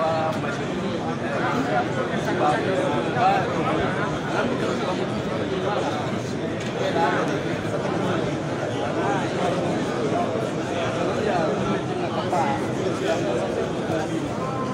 bahwa masih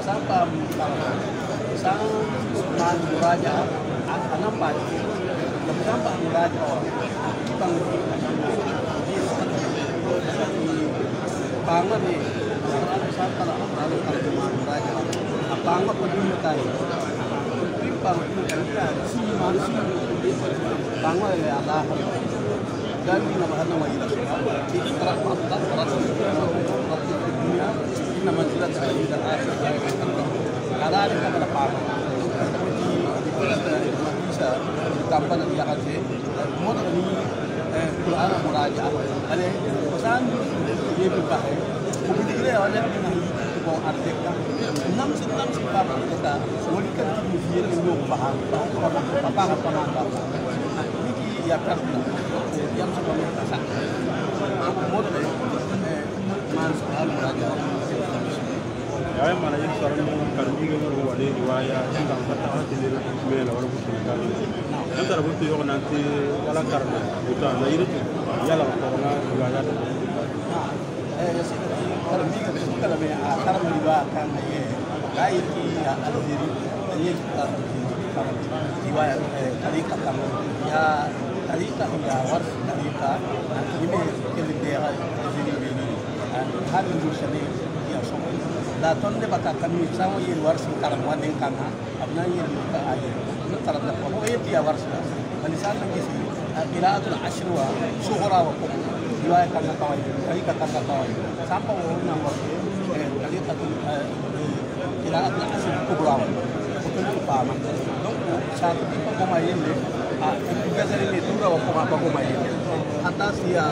sampai sang man muraja anak pat sampai muraja bang pangan ni sampai lah kalau kalau man muraja pangan pun dimintai bang si man si pangan ya Allah dan nanti akan ko artik ka nam sa nam kita wali ka ni ya ya ya mana wala kalau me akar riba kan ya tarika ya war de baka sin karam wadin kan ha abna ye ka aye no tarat da ko ye ti war sa alisan ngi si qira'atul ashr wa sughra wa kubra riwaya kawai tarika kan kawai sampai orang nama tarika qira'atul ashr kubra betul paham donc satu tipe pemain ini ah juga dari itu dua pemain pemain ini atas ya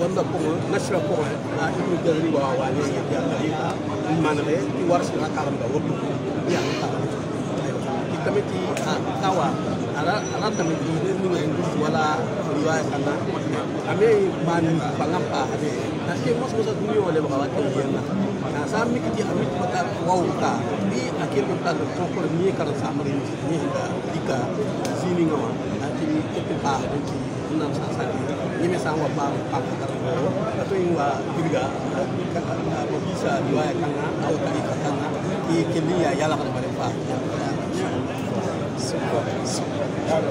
wanda kuma nasira kuma a ibnu jazri wa wani ya tarika manare ti warsi na karam da ya kitamiti a kawa. Ara tamiti ne ni ngi wala riwaya kana ame man pangapa ade na ke mos mos duni wala ba wa tan yana na kiti amit mata wau ka di akil ko tan ko ko ni kar ni da dika sini ngama ati ke pa ti nan sa sa ni me sa wa pa pa ka ko bisa riwaya kana au tarika kana ki kiliya yala kana pa super super